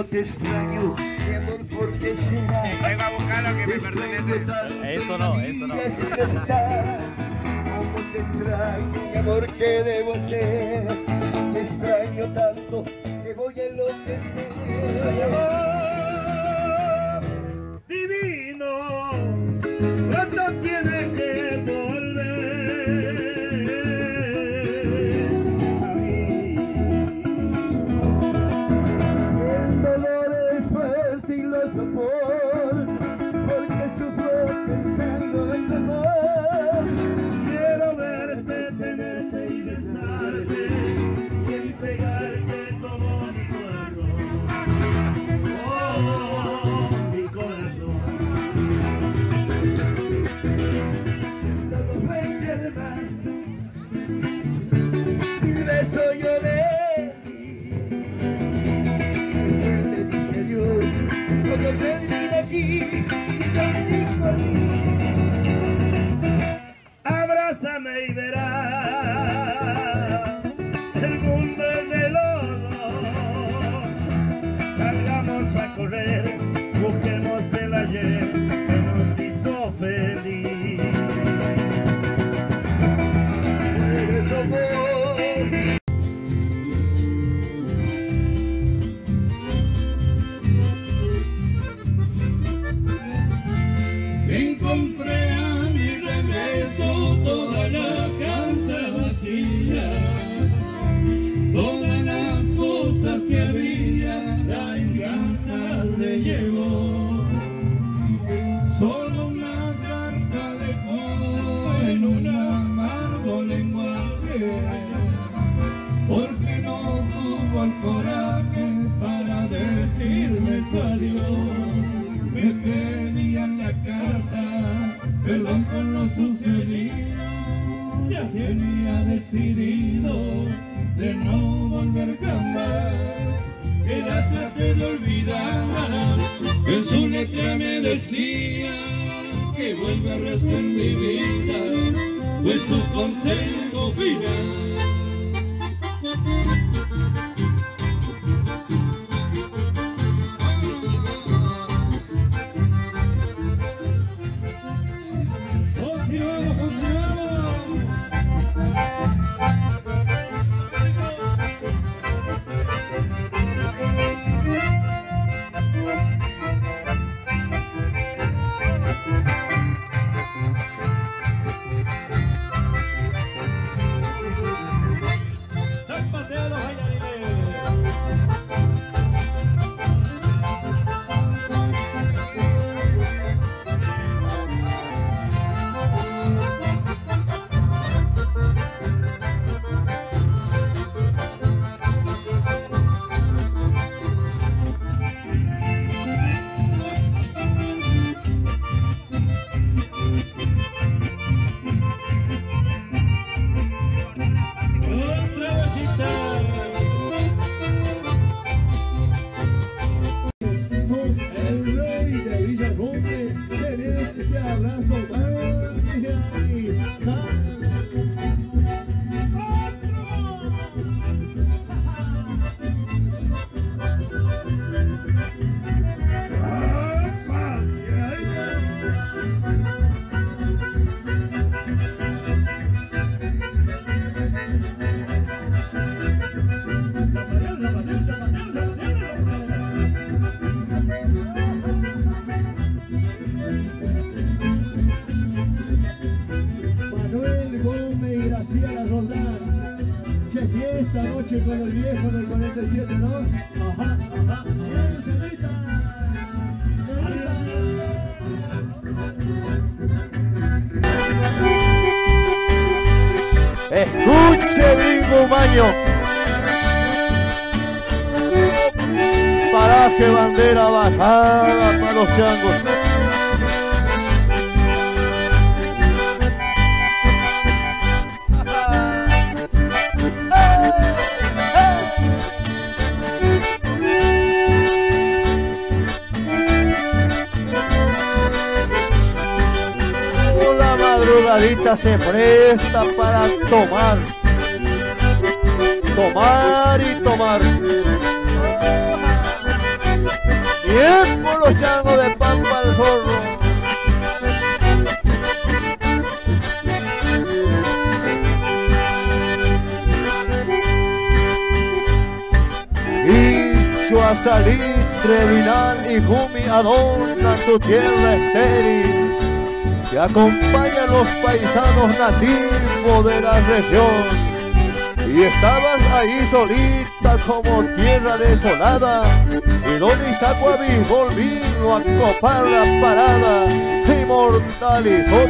te extraño, mi amor, ¿por qué será? Vengo a buscar lo que me pertenece. Eso no, eso no. ¿Cómo te extraño, mi amor, qué debo hacer? Te extraño tanto que voy a enloquecer. Fuerte y yeah. De olvidar, que su letra me decía que vuelva a rehacer mi vida, fue su consejo final. Manuel Gómez y Graciela Roldán. Que fiesta noche con el viejo en el 47, ¿no? Ajá, ajá. ¡Eh, Celita! Escuche, Bingo Maño. Paraje bandera bajada para los changos. La madrugadita se presta para tomar. Tomar y tomar. Bien por los changos de Pampa al Zorro. Icho a Salitre, Vinal y Jumi adornan tu tierra estéril que acompañan los paisanos nativos de la región. Y estabas ahí solita como tierra desolada Y don Isaac Abijo vino a copar la parada Inmortalizó